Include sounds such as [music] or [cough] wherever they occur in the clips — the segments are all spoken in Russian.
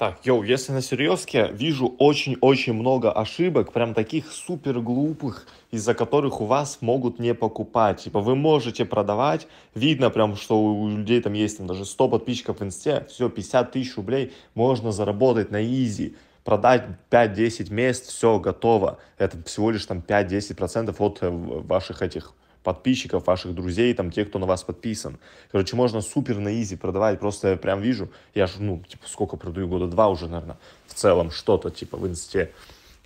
Так, йоу, если на серьезке, вижу очень-очень много ошибок, прям таких супер глупых, из-за которых у вас могут не покупать. Типа вы можете продавать, видно прям, что у людей там есть там, даже 100 подписчиков в инсте, все, 50 тысяч рублей можно заработать на изи. Продать 5-10 мест, все готово. Это всего лишь там 5-10% от э, ваших этих подписчиков, ваших друзей, там, тех, кто на вас подписан. Короче, можно супер на изи продавать, просто я прям вижу, я же, ну, типа, сколько продаю, года два уже, наверное, в целом, что-то, типа, в инсте.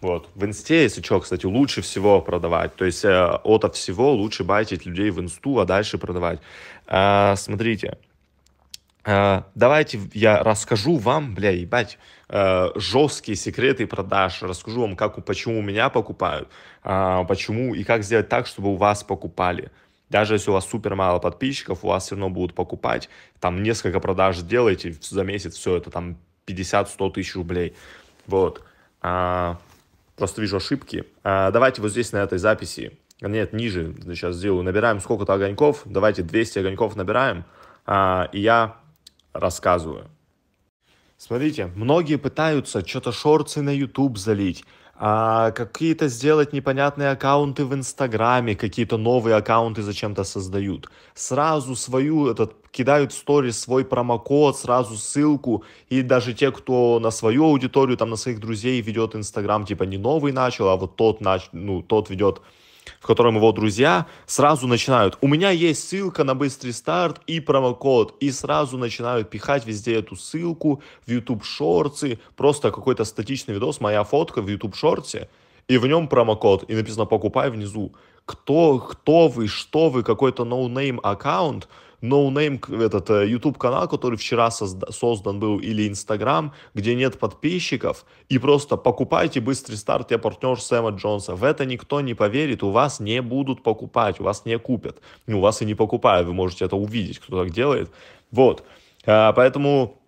Вот. В инсте, если что, кстати, лучше всего продавать. То есть э, от всего лучше байтить людей в инсту, а дальше продавать. А, смотрите, давайте я расскажу вам, бля, ебать, э, жесткие секреты продаж, расскажу вам, как, почему меня покупают, э, почему и как сделать так, чтобы у вас покупали. Даже если у вас супер мало подписчиков, у вас все равно будут покупать. Там несколько продаж сделаете за месяц, все это там 50-100 тысяч рублей. Вот. Просто вижу ошибки. Давайте вот здесь на этой записи, нет, ниже, сейчас сделаю, набираем сколько-то огоньков, давайте 200 огоньков набираем, и я рассказываю. Смотрите, многие пытаются что-то шорты на YouTube залить, а какие-то сделать непонятные аккаунты в Инстаграме, какие-то новые аккаунты зачем-то создают. Сразу свою, этот, кидают в сторис свой промокод, сразу ссылку, и даже те, кто на свою аудиторию, там, на своих друзей ведет Инстаграм, типа не новый начал, а вот тот, нач... ну, тот ведет в котором его друзья сразу начинают, у меня есть ссылка на быстрый старт и промокод, и сразу начинают пихать везде эту ссылку в YouTube шорты, просто какой-то статичный видос, моя фотка в YouTube шорте, и в нем промокод, и написано покупай внизу. Кто, кто вы, что вы, какой-то no-name аккаунт, no-name, этот э, YouTube канал, который вчера созда- создан был, или Instagram, где нет подписчиков, и просто покупайте быстрый старт, я партнер Сэма Джонса. В это никто не поверит, у вас не будут покупать, у вас не купят. Ну, у вас и не покупают, вы можете это увидеть, кто так делает. Вот. А, поэтому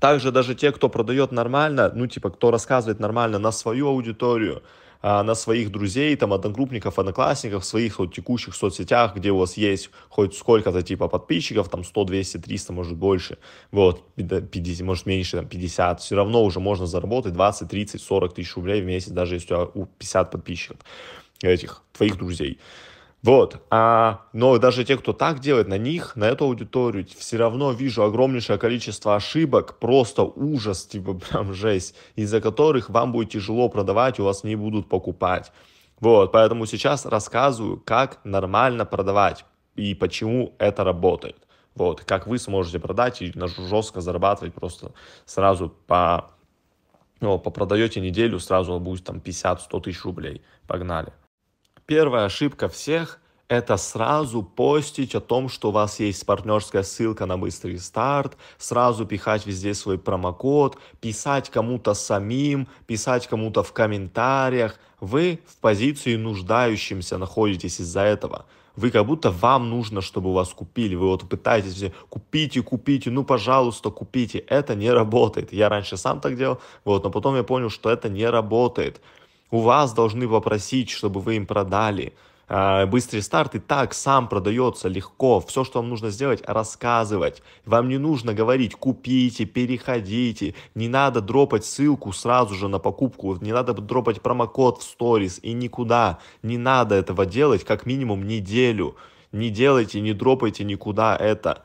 также даже те, кто продает нормально, ну, типа, кто рассказывает нормально на свою аудиторию, а, на своих друзей, там, одногруппников, одноклассников, в своих вот, текущих соцсетях, где у вас есть хоть сколько-то типа подписчиков, там 100, 200, 300, может больше, вот, 50, может меньше, там 50, все равно уже можно заработать 20, 30, 40 тысяч рублей в месяц, даже если у тебя 50 подписчиков этих твоих друзей. Вот, а, но даже те, кто так делает, на них, на эту аудиторию, все равно вижу огромнейшее количество ошибок, просто ужас, типа [laughs] прям жесть, из-за которых вам будет тяжело продавать, у вас не будут покупать. Вот, поэтому сейчас рассказываю, как нормально продавать и почему это работает. Вот, как вы сможете продать и жестко зарабатывать просто сразу по, ну, попродаете неделю, сразу будет там 50-100 тысяч рублей. Погнали. Первая ошибка всех – это сразу постить о том, что у вас есть партнерская ссылка на быстрый старт, сразу пихать везде свой промокод, писать кому-то самим, писать кому-то в комментариях. Вы в позиции нуждающимся находитесь из-за этого. Вы как будто вам нужно, чтобы вас купили. Вы вот пытаетесь все, купите, купите, ну, пожалуйста, купите. Это не работает. Я раньше сам так делал, вот, но потом я понял, что это не работает. У вас должны попросить, чтобы вы им продали. А, быстрый старт и так сам продается легко. Все, что вам нужно сделать, рассказывать. Вам не нужно говорить купите, переходите. Не надо дропать ссылку сразу же на покупку. Не надо дропать промокод в сторис и никуда. Не надо этого делать как минимум неделю. Не делайте, не дропайте никуда это.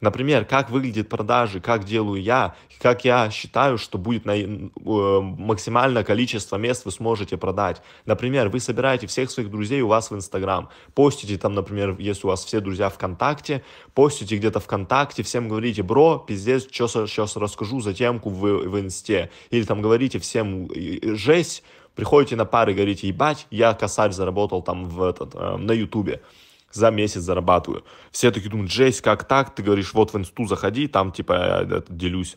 Например, как выглядит продажи, как делаю я, как я считаю, что будет на, э, максимальное количество мест вы сможете продать. Например, вы собираете всех своих друзей у вас в Инстаграм, постите там, например, если у вас все друзья ВКонтакте, постите где-то ВКонтакте, всем говорите, бро, пиздец, что сейчас расскажу за темку в, в Инсте. Или там говорите всем, жесть, приходите на пары, говорите, ебать, я косарь заработал там в этот, э, на Ютубе за месяц зарабатываю. Все такие думают, жесть, как так? Ты говоришь, вот в инсту заходи, там типа я делюсь.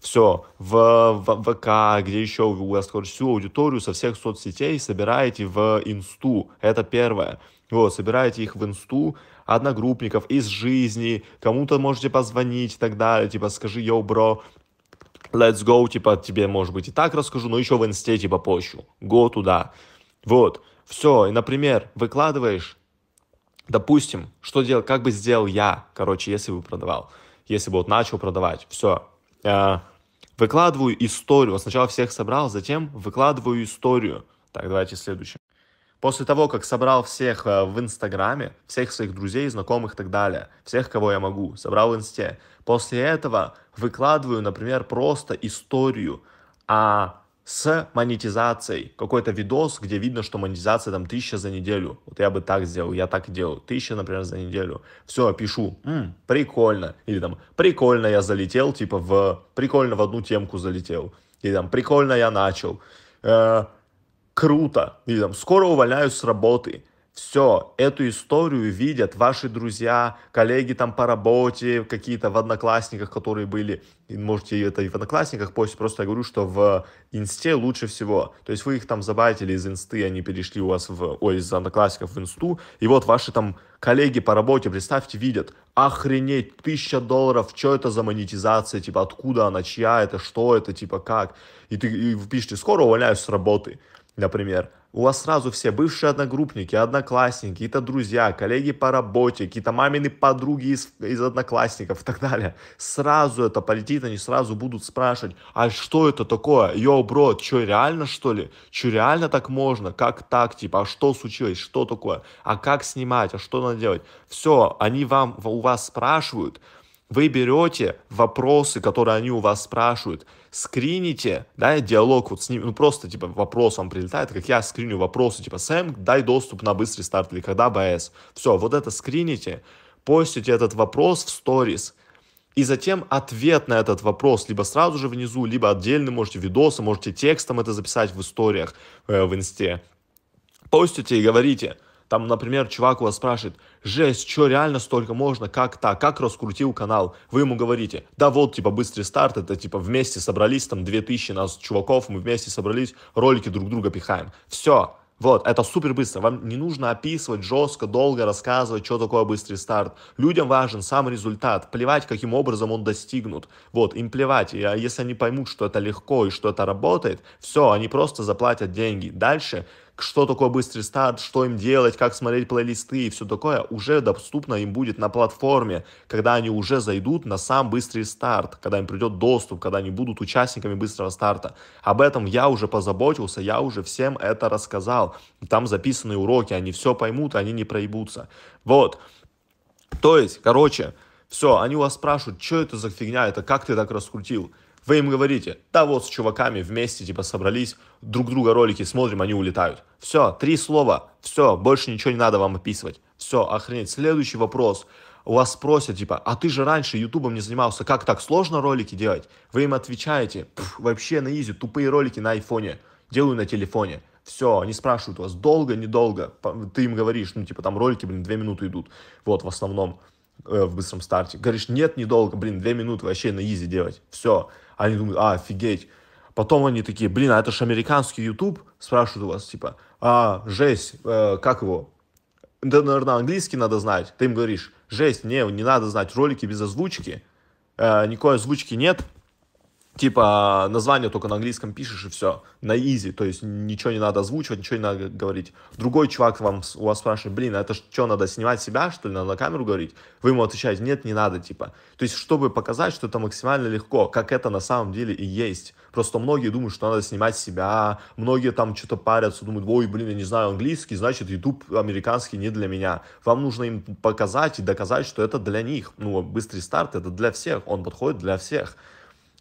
Все, в, в ВК, где еще у вас, короче, всю аудиторию со всех соцсетей собираете в инсту. Это первое. Вот, собираете их в инсту, одногруппников из жизни, кому-то можете позвонить и так далее, типа, скажи, йоу, бро, let's go, типа, тебе, может быть, и так расскажу, но еще в инсте, типа, пощу. Го туда. Вот, все, и, например, выкладываешь допустим, что делать, как бы сделал я, короче, если бы продавал, если бы вот начал продавать, все, э, Выкладываю историю. Сначала всех собрал, затем выкладываю историю. Так, давайте следующее. После того, как собрал всех э, в Инстаграме, всех своих друзей, знакомых и так далее, всех, кого я могу, собрал в Инсте, после этого выкладываю, например, просто историю а с монетизацией. Какой-то видос, где видно, что монетизация там тысяча за неделю. Вот я бы так сделал, я так делаю. Тысяча, например, за неделю. Все, пишу, М, прикольно. Или там, прикольно я залетел, типа в, прикольно в одну темку залетел. Или там, прикольно я начал. Э, круто. Или там, скоро увольняюсь с работы. Все, эту историю видят ваши друзья, коллеги там по работе, какие-то в одноклассниках, которые были, можете это и в одноклассниках постить, просто я говорю, что в инсте лучше всего. То есть вы их там забайтили из инсты, они перешли у вас в, ой, из одноклассников в инсту, и вот ваши там коллеги по работе, представьте, видят, охренеть, тысяча долларов, что это за монетизация, типа, откуда она, чья это, что это, типа, как. И, ты, и пишете, скоро увольняюсь с работы например, у вас сразу все бывшие одногруппники, одноклассники, какие-то друзья, коллеги по работе, какие-то мамины подруги из, из одноклассников и так далее. Сразу это полетит, они сразу будут спрашивать, а что это такое? Йоу, бро, что, реально что ли? Что, реально так можно? Как так, типа, а что случилось? Что такое? А как снимать? А что надо делать? Все, они вам, у вас спрашивают, вы берете вопросы, которые они у вас спрашивают, скрините, да, диалог вот с ним, ну просто типа вопрос вам прилетает, как я скриню вопросы, типа, Сэм, дай доступ на быстрый старт или когда БС. Все, вот это скрините, постите этот вопрос в сторис, и затем ответ на этот вопрос либо сразу же внизу, либо отдельно можете видосы, можете текстом это записать в историях э, в инсте. Постите и говорите – там, например, чувак у вас спрашивает, жесть, что реально столько можно, как так, как раскрутил канал? Вы ему говорите, да вот, типа, быстрый старт, это, типа, вместе собрались, там, 2000 нас чуваков, мы вместе собрались, ролики друг друга пихаем. Все, вот, это супер быстро. Вам не нужно описывать жестко, долго рассказывать, что такое быстрый старт. Людям важен сам результат. Плевать, каким образом он достигнут. Вот, им плевать. И а если они поймут, что это легко и что это работает, все, они просто заплатят деньги. Дальше что такое быстрый старт, что им делать, как смотреть плейлисты и все такое, уже доступно им будет на платформе, когда они уже зайдут на сам быстрый старт, когда им придет доступ, когда они будут участниками быстрого старта. Об этом я уже позаботился, я уже всем это рассказал. Там записаны уроки, они все поймут, они не проебутся. Вот. То есть, короче, все, они у вас спрашивают, что это за фигня, это как ты так раскрутил? Вы им говорите, да вот с чуваками вместе типа собрались, друг друга ролики смотрим, они улетают. Все, три слова, все, больше ничего не надо вам описывать. Все, охренеть. Следующий вопрос. У вас спросят, типа, а ты же раньше ютубом не занимался, как так сложно ролики делать? Вы им отвечаете, вообще на изи, тупые ролики на айфоне, делаю на телефоне. Все, они спрашивают вас, долго, недолго. Ты им говоришь, ну, типа, там ролики, блин, две минуты идут. Вот, в основном, э, в быстром старте. Говоришь, нет, недолго, блин, две минуты вообще на изи делать. Все. Они думают, а, офигеть. Потом они такие, блин, а это же американский YouTube? Спрашивают у вас, типа, а, жесть, э, как его? Да, наверное, английский надо знать. Ты им говоришь, жесть, не, не надо знать ролики без озвучки. Э, никакой озвучки нет, типа название только на английском пишешь и все, на изи, то есть ничего не надо озвучивать, ничего не надо говорить. Другой чувак вам, у вас спрашивает, блин, а это что, надо снимать себя, что ли, надо на камеру говорить? Вы ему отвечаете, нет, не надо, типа. То есть, чтобы показать, что это максимально легко, как это на самом деле и есть. Просто многие думают, что надо снимать себя, многие там что-то парятся, думают, ой, блин, я не знаю английский, значит, YouTube американский не для меня. Вам нужно им показать и доказать, что это для них. Ну, быстрый старт, это для всех, он подходит для всех.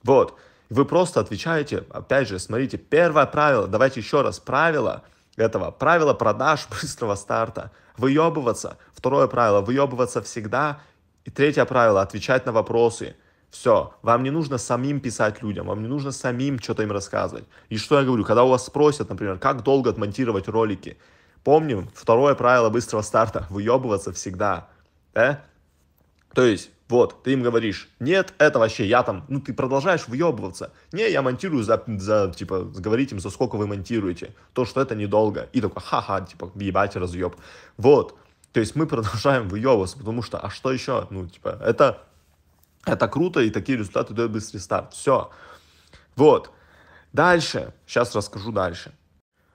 Вот. Вы просто отвечаете, опять же, смотрите, первое правило, давайте еще раз, правило этого, правило продаж [laughs] быстрого старта, выебываться. Второе правило, выебываться всегда. И третье правило, отвечать на вопросы. Все, вам не нужно самим писать людям, вам не нужно самим что-то им рассказывать. И что я говорю, когда у вас спросят, например, как долго отмонтировать ролики, помним, второе правило быстрого старта, выебываться всегда. Да? То есть, вот, ты им говоришь, нет, это вообще я там, ну ты продолжаешь въебываться. Не, я монтирую за, за типа, говорить им, за сколько вы монтируете. То, что это недолго. И такой, ха-ха, типа, ебать, разъеб. Вот. То есть мы [laughs] продолжаем выебываться, потому что, а что еще? Ну, типа, это, это круто, и такие результаты дают быстрый старт. Все. Вот. Дальше. Сейчас расскажу дальше.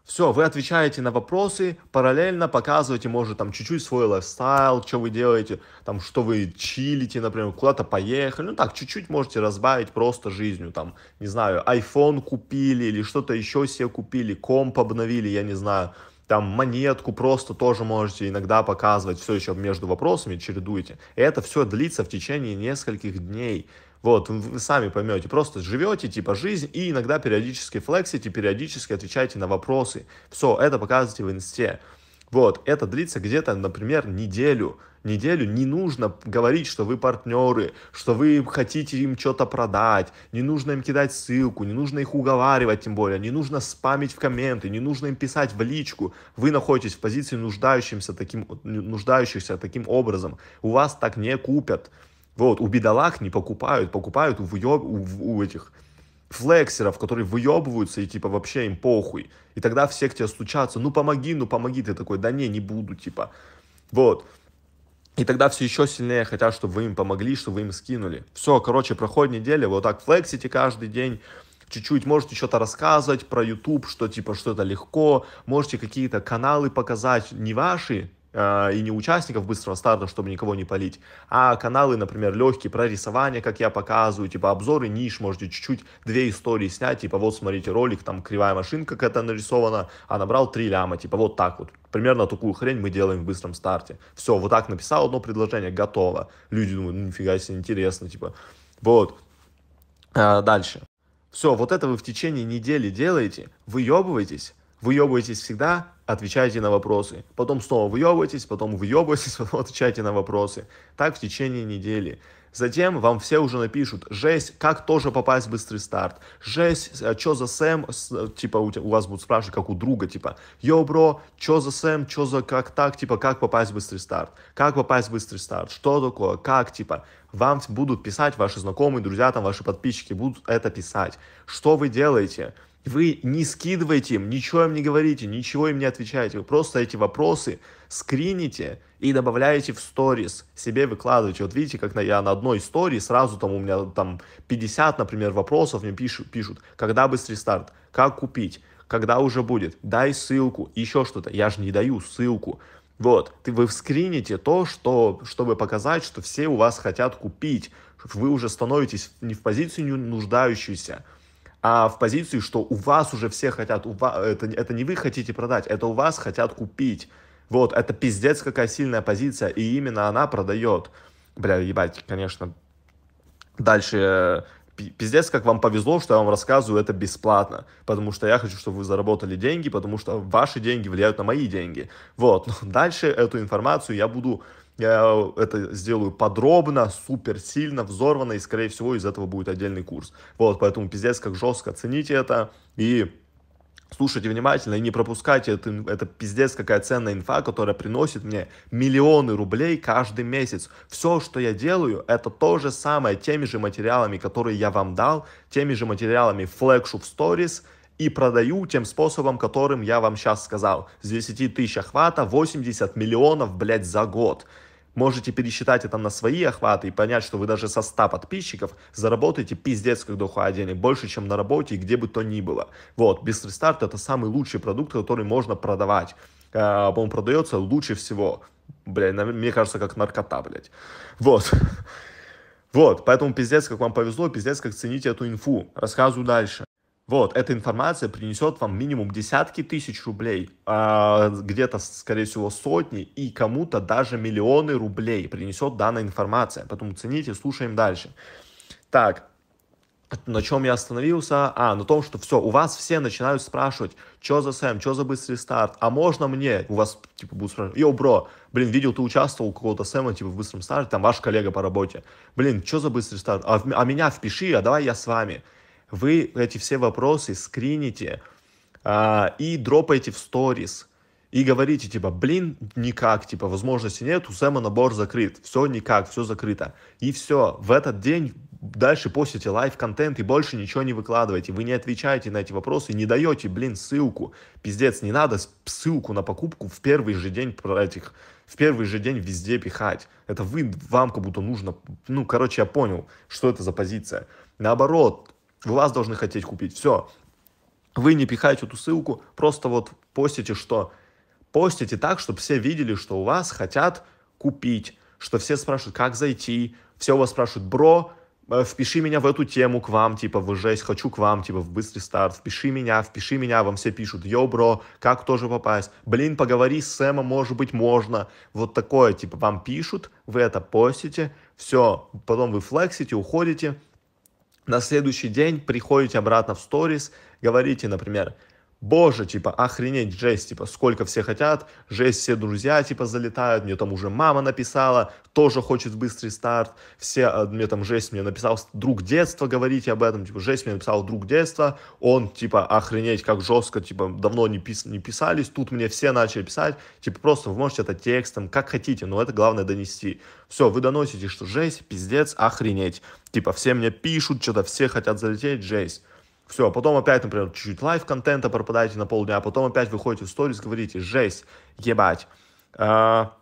Все, вы отвечаете на вопросы, параллельно показываете, может, там, чуть-чуть свой лайфстайл, что вы делаете, там, что вы чилите, например, куда-то поехали, ну, так, чуть-чуть можете разбавить просто жизнью, там, не знаю, iPhone купили или что-то еще себе купили, комп обновили, я не знаю, там монетку просто тоже можете иногда показывать, все еще между вопросами чередуете. Это все длится в течение нескольких дней. Вот, вы сами поймете, просто живете, типа, жизнь, и иногда периодически флексите, периодически отвечаете на вопросы. Все, это показывайте в инсте. Вот, это длится где-то, например, неделю. Неделю не нужно говорить, что вы партнеры, что вы хотите им что-то продать, не нужно им кидать ссылку, не нужно их уговаривать тем более, не нужно спамить в комменты, не нужно им писать в личку. Вы находитесь в позиции нуждающимся таким, нуждающихся таким образом. У вас так не купят. Вот, у бедолаг не покупают, покупают у, выеб... у, у этих флексеров, которые выебываются и типа вообще им похуй. И тогда все к тебе стучатся, ну помоги, ну помоги. Ты такой, да не, не буду, типа. Вот. И тогда все еще сильнее хотят, чтобы вы им помогли, чтобы вы им скинули. Все, короче, проходит неделя, вот так флексите каждый день, чуть-чуть можете что-то рассказывать про YouTube, что типа что это легко, можете какие-то каналы показать, не ваши, и не участников быстрого старта, чтобы никого не полить, а каналы, например, легкие про рисование, как я показываю, типа обзоры ниш, можете чуть-чуть две истории снять, типа вот смотрите ролик, там кривая машинка как это нарисована, а набрал три ляма, типа вот так вот. Примерно такую хрень мы делаем в быстром старте. Все, вот так написал одно предложение, готово. Люди думают, ну нифига себе, интересно, типа. Вот. А, дальше. Все, вот это вы в течение недели делаете, выебываетесь, выебываетесь всегда, отвечаете на вопросы. Потом снова выебываетесь, потом выебываетесь, [laughs] потом отвечаете на вопросы. Так в течение недели. Затем вам все уже напишут, жесть, как тоже попасть в быстрый старт, жесть, э, что за Сэм, типа у, у вас будут спрашивать, как у друга, типа, йоу, бро, что за Сэм, что за как так, типа, как попасть в быстрый старт, как попасть в быстрый старт, что такое, как, типа, вам будут писать ваши знакомые, друзья, там, ваши подписчики будут это писать, что вы делаете, вы не скидываете им, ничего им не говорите, ничего им не отвечаете. Вы просто эти вопросы скрините и добавляете в сторис, себе выкладываете. Вот видите, как на, я на одной истории сразу там у меня там 50, например, вопросов мне пишут, пишут, когда быстрый старт, как купить, когда уже будет, дай ссылку, еще что-то. Я же не даю ссылку. Вот, ты, вы вскрините то, что, чтобы показать, что все у вас хотят купить. Вы уже становитесь не в позиции нуждающейся, а в позицию, что у вас уже все хотят, у вас, это, это не вы хотите продать, это у вас хотят купить. Вот, это пиздец какая сильная позиция, и именно она продает. Бля, ебать, конечно. Дальше, пиздец, как вам повезло, что я вам рассказываю это бесплатно, потому что я хочу, чтобы вы заработали деньги, потому что ваши деньги влияют на мои деньги. Вот, дальше эту информацию я буду я это сделаю подробно, супер сильно, взорвано, и, скорее всего, из этого будет отдельный курс. Вот, поэтому пиздец, как жестко оцените это и слушайте внимательно и не пропускайте это, это пиздец какая ценная инфа, которая приносит мне миллионы рублей каждый месяц. Все, что я делаю, это то же самое, теми же материалами, которые я вам дал, теми же материалами флегшу в сторис, и продаю тем способом, которым я вам сейчас сказал. С 10 тысяч охвата 80 миллионов, блядь, за год. Можете пересчитать это на свои охваты и понять, что вы даже со 100 подписчиков заработаете пиздец как дохуя денег, больше, чем на работе и где бы то ни было. Вот, Быстрый старт это самый лучший продукт, который можно продавать. А, он продается лучше всего. Бля, мне кажется, как наркота, блядь. Вот. [laughs] Вот, поэтому пиздец, как вам повезло, пиздец, как цените эту инфу. Рассказываю дальше. Вот, эта информация принесет вам минимум десятки тысяч рублей, а, где-то, скорее всего, сотни и кому-то даже миллионы рублей принесет данная информация. Поэтому цените, слушаем дальше. Так, на чем я остановился? А, на том, что все, у вас все начинают спрашивать, что за Сэм, что за быстрый старт, а можно мне? У вас, типа, будут спрашивать, йоу, бро, блин, видел, ты участвовал у какого-то Сэма, типа, в быстром старте, там ваш коллега по работе. Блин, что за быстрый старт? А, а меня впиши, а давай я с вами вы эти все вопросы скрините а, и дропаете в сторис. И говорите, типа, блин, никак, типа, возможности нет, у Сэма набор закрыт, все никак, все закрыто. И все, в этот день дальше постите live-контент и больше ничего не выкладываете, вы не отвечаете на эти вопросы, не даете, блин, ссылку. Пиздец, не надо ссылку на покупку в первый же день этих, в первый же день везде пихать. Это вы, вам как будто нужно, ну, короче, я понял, что это за позиция. Наоборот, вы вас должны хотеть купить. Все. Вы не пихаете эту ссылку, просто вот постите что? Постите так, чтобы все видели, что у вас хотят купить, что все спрашивают, как зайти, все у вас спрашивают, бро, э, впиши меня в эту тему к вам, типа, в жесть, хочу к вам, типа, в быстрый старт, впиши меня, впиши меня, вам все пишут, йоу, бро, как тоже попасть, блин, поговори с Сэмом, может быть, можно, вот такое, типа, вам пишут, вы это постите, все, потом вы флексите, уходите, на следующий день приходите обратно в сторис, говорите, например, боже, типа, охренеть, жесть, типа, сколько все хотят, жесть, все друзья, типа, залетают, мне там уже мама написала, тоже хочет быстрый старт, все, а, мне там жесть, мне написал друг детства, говорите об этом, типа, жесть, мне написал друг детства, он, типа, охренеть, как жестко, типа, давно не, пис не писались, тут мне все начали писать, типа, просто вы можете это текстом, как хотите, но это главное донести. Все, вы доносите, что жесть, пиздец, охренеть, типа, все мне пишут, что-то все хотят залететь, жесть. Все, потом опять, например, чуть-чуть лайв-контента пропадаете на полдня, а потом опять выходите в сторис, говорите, жесть, ебать. А,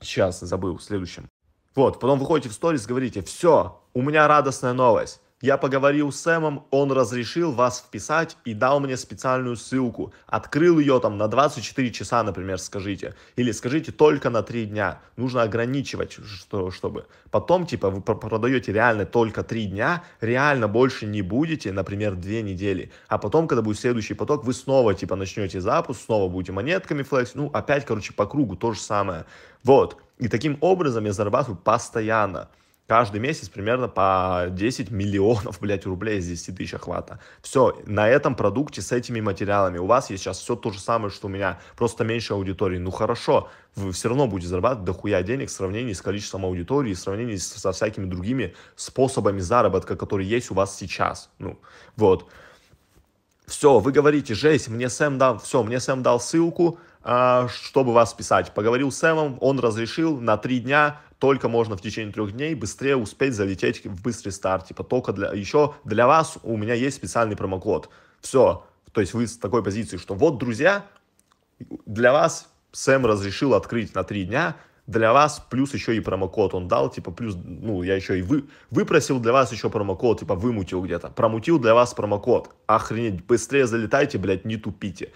сейчас, забыл, следующим. Вот, потом выходите в сторис, говорите, все, у меня радостная новость. Я поговорил с Сэмом, он разрешил вас вписать и дал мне специальную ссылку. Открыл ее там на 24 часа, например, скажите. Или скажите только на 3 дня. Нужно ограничивать, что, чтобы. Потом, типа, вы продаете реально только 3 дня, реально больше не будете, например, 2 недели. А потом, когда будет следующий поток, вы снова, типа, начнете запуск, снова будете монетками флекс. Ну, опять, короче, по кругу то же самое. Вот. И таким образом я зарабатываю постоянно каждый месяц примерно по 10 миллионов, блядь, рублей из 10 тысяч охвата. Все, на этом продукте с этими материалами у вас есть сейчас все то же самое, что у меня, просто меньше аудитории. Ну хорошо, вы все равно будете зарабатывать дохуя денег в сравнении с количеством аудитории, в сравнении со всякими другими способами заработка, которые есть у вас сейчас. Ну, вот. Все, вы говорите, жесть, мне Сэм дал, все, мне Сэм дал ссылку, чтобы вас писать. Поговорил с Сэмом, он разрешил на три дня только можно в течение трех дней быстрее успеть залететь в быстрый старт. Типа только для, еще для вас у меня есть специальный промокод. Все. То есть вы с такой позиции, что вот, друзья, для вас Сэм разрешил открыть на три дня, для вас плюс еще и промокод он дал, типа плюс, ну, я еще и вы, выпросил для вас еще промокод, типа вымутил где-то, промутил для вас промокод. Охренеть, быстрее залетайте, блядь, не тупите.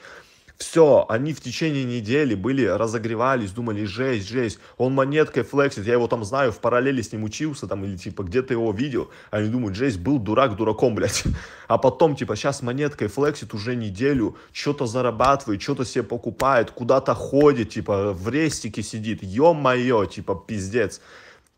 Все, они в течение недели были, разогревались, думали, жесть, жесть, он монеткой флексит, я его там знаю, в параллели с ним учился, там, или типа где-то его видел, они думают, жесть, был дурак дураком, [laughs] блядь. А потом, типа, сейчас монеткой флексит уже неделю, что-то зарабатывает, что-то себе покупает, куда-то ходит, типа, в рестике сидит, ё-моё, типа, пиздец.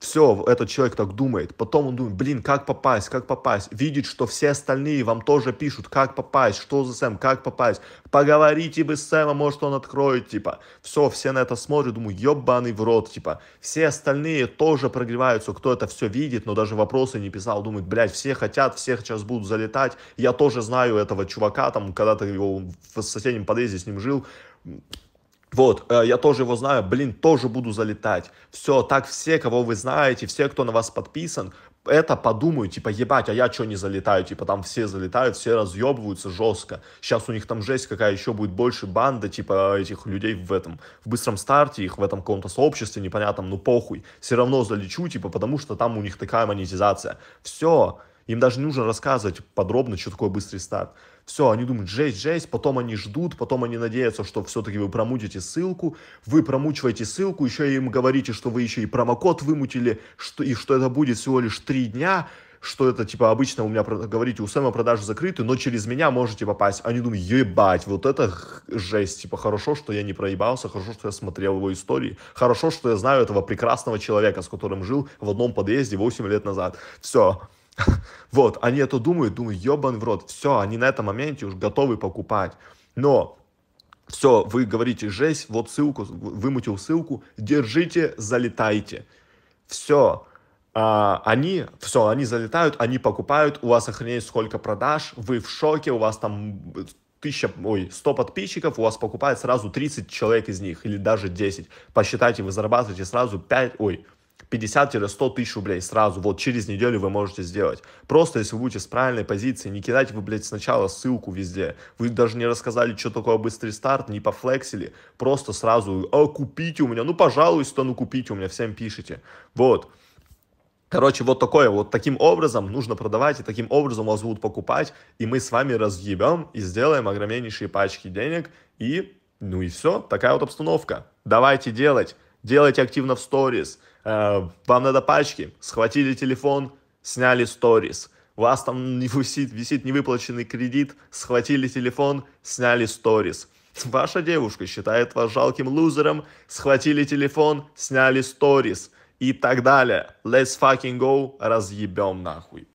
Все, этот человек так думает. Потом он думает, блин, как попасть, как попасть. Видит, что все остальные вам тоже пишут, как попасть, что за Сэм, как попасть. Поговорите бы с Сэмом, может он откроет, типа. Все, все на это смотрят, думаю, ебаный в рот, типа. Все остальные тоже прогреваются, кто это все видит, но даже вопросы не писал. Думает, блядь, все хотят, все сейчас будут залетать. Я тоже знаю этого чувака, там, когда-то его в соседнем подъезде с ним жил вот, э, я тоже его знаю, блин, тоже буду залетать. Все, так все, кого вы знаете, все, кто на вас подписан, это подумают, типа, ебать, а я что не залетаю? Типа, там все залетают, все разъебываются жестко. Сейчас у них там жесть какая еще будет больше банда, типа, этих людей в этом, в быстром старте, их в этом каком-то сообществе непонятном, ну похуй. Все равно залечу, типа, потому что там у них такая монетизация. Все, им даже не нужно рассказывать подробно, что такое быстрый старт. Все, они думают, жесть, жесть, потом они ждут, потом они надеются, что все-таки вы промутите ссылку, вы промучиваете ссылку, еще им говорите, что вы еще и промокод вымутили, что, и что это будет всего лишь три дня, что это, типа, обычно у меня, говорите, у Сэма продажи закрыты, но через меня можете попасть. Они думают, ебать, вот это жесть, типа, хорошо, что я не проебался, хорошо, что я смотрел его истории, хорошо, что я знаю этого прекрасного человека, с которым жил в одном подъезде 8 лет назад. Все, [laughs] вот, они это думают, думают, ебан в рот, все, они на этом моменте уже готовы покупать. Но все, вы говорите, жесть, вот ссылку, вымутил ссылку, держите, залетайте. Все, а, они, все, они залетают, они покупают, у вас охренеть сколько продаж, вы в шоке, у вас там тысяча, ой, 100 подписчиков, у вас покупает сразу 30 человек из них, или даже 10. Посчитайте, вы зарабатываете сразу 5, ой, 50-100 тысяч рублей сразу, вот через неделю вы можете сделать. Просто если вы будете с правильной позиции, не кидайте вы, блядь, сначала ссылку везде. Вы даже не рассказали, что такое быстрый старт, не пофлексили. Просто сразу, а, купите у меня, ну, пожалуйста, ну, купите у меня, всем пишите. Вот. Короче, вот такое, вот таким образом нужно продавать, и таким образом вас будут покупать, и мы с вами разъебем и сделаем огромнейшие пачки денег, и, ну и все, такая вот обстановка. Давайте делать, делайте активно в сторис, э, вам надо пачки, схватили телефон, сняли сторис, у вас там висит, висит невыплаченный кредит, схватили телефон, сняли сторис. Ваша девушка считает вас жалким лузером, схватили телефон, сняли сторис. И так далее. Let's fucking go, разъебем нахуй.